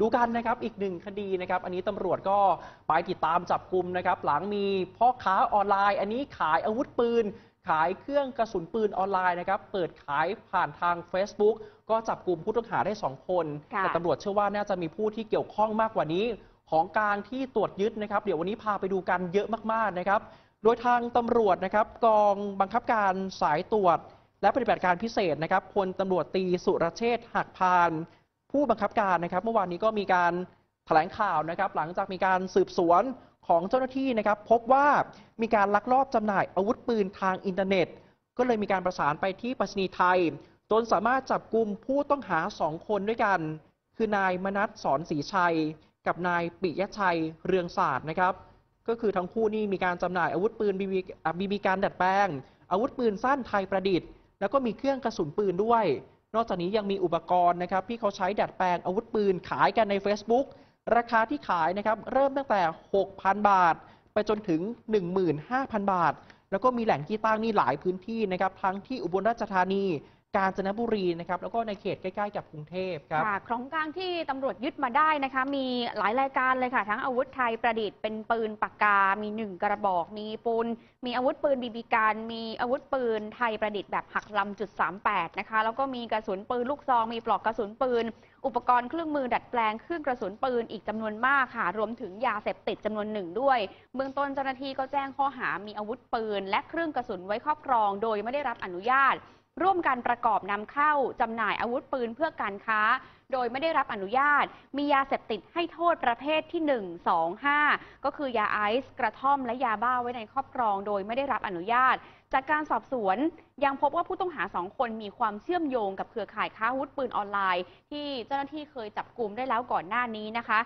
ดูกันนะครับอีกหนึ่งคดีนะครับ อันนี้ตำรวจก็ไปติดตามจับกลุ่มนะครับ หลังมีพ่อค้าออนไลน์ อันนี้ขายอาวุธปืน ขายเครื่องกระสุนปืนออนไลน์นะครับ เปิดขายผ่านทาง Facebook ก็จับกลุ่มผู้ต้องหาได้ 2 คนค่ะแต่ตำรวจเชื่อว่าน่าจะมีผู้ที่เกี่ยวข้องมากกว่านี้ ของการที่ตรวจยึดนะครับ เดี๋ยววันนี้พาไปดูกันเยอะมากๆนะครับ โดยทางตำรวจนะครับกองบังคับการสายตรวจ และปฏิบัติการพิเศษนะครับพลตำรวจตรีสุรเชษฐ์หักพาน ผู้บังคับการนะครับ เมื่อวานนี้ก็มีการแถลงข่าวนะครับ หลังจากมีการสืบสวนของเจ้าหน้าที่นะครับ พบว่ามีการลักลอบจำหน่ายอาวุธปืนทางอินเทอร์เน็ต ก็เลยมีการประสานไปที่ปรษณีไทย จนสามารถจับกลุ่มผู้ต้องหาสองคนด้วยกัน คือนายมนัสสอนศรีชัย กับนายปิยชัยเรืองศาสตร์นะครับ ก็คือทั้งคู่นี่มีการจำหน่ายอาวุธปืนบีบีอะบีบีการดัดแปลง อาวุธปืนสั้นไทยประดิษฐ์ แล้วก็มีเครื่องกระสุนปืนด้วย นอกจากนี้ยังมีอุปกรณ์นะครับที่เขาใช้ดัดแปลงอาวุธปืนขายกันใน Facebook ราคาที่ขายนะครับเริ่มตั้งแต่ 6,000 บาท ไปจนถึง 15,000 บาท แล้วก็มีแหล่งที่ตั้งนี่หลายพื้นที่นะครับทั้งที่อุบลราชธานี กาญจนบุรีนะครับแล้วก็ในเขตใกล้ๆกับกรุงเทพครับ ค่ะของกลางที่ตำรวจยึดมาได้นะคะ มีหลายรายการเลยค่ะ ทั้งอาวุธไทยประดิษฐ์เป็นปืนปากกา มีหนึ่งกระบอก มีปูน มีอาวุธปืนบีบีการมีอาวุธปืนไทยประดิษฐ์แบบหักลำจุด38นะคะ แล้วก็มีกระสุนปืนลูกซอง มีปลอกกระสุนปืน อุปกรณ์เครื่องมือดัดแปลงเครื่องกระสุนปืนอีกจำนวนมากค่ะ รวมถึงยาเสพติดจำนวนหนึ่งด้วย เบื้องต้นเจ้าหน้าที่ก็แจ้งข้อหา มีอาวุธปืน และเครื่องกระสุนไว้ครอบครอง โดยไม่ได้รับอนุญาต ร่วมกันประกอบนำเข้าจำหน่ายอาวุธปืนเพื่อการค้า โดยไม่ได้รับอนุญาต มียาเสพติดให้โทษประเภทที่ 1 2 5 ก็คือยาไอซ์กระท่อมและยาบ้าไว้ในครอบครอง โดยไม่ได้รับอนุญาต จากการสอบสวนยังพบว่าผู้ต้องหาสองคนมีความเชื่อมโยงกับเครือข่ายค้าอาวุธปืนออนไลน์ ที่เจ้าหน้าที่เคยจับกลุ่มได้แล้วก่อนหน้านี้นะคะ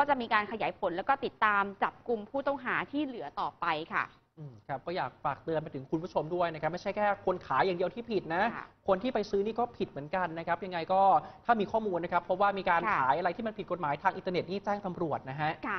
ก็จะมีการขยายผลแล้วก็ติดตามจับกลุ่มผู้ต้องหาที่เหลือต่อไปค่ะ อืมครับก็อยากฝากเตือนไปถึงคุณผู้ชมด้วยนะครับไม่ใช่แค่คนขายอย่างเดียวที่ผิดนะ ค่ะคนที่ไปซื้อนี่ก็ผิดเหมือนกันนะครับ ยังไงก็ถ้ามีข้อมูลนะครับเพราะว่ามีการค่ะ ขายอะไรที่มันผิดกฎหมายทางอินเทอร์เน็ตนี่แจ้งตำรวจนะฮะ ค่ะ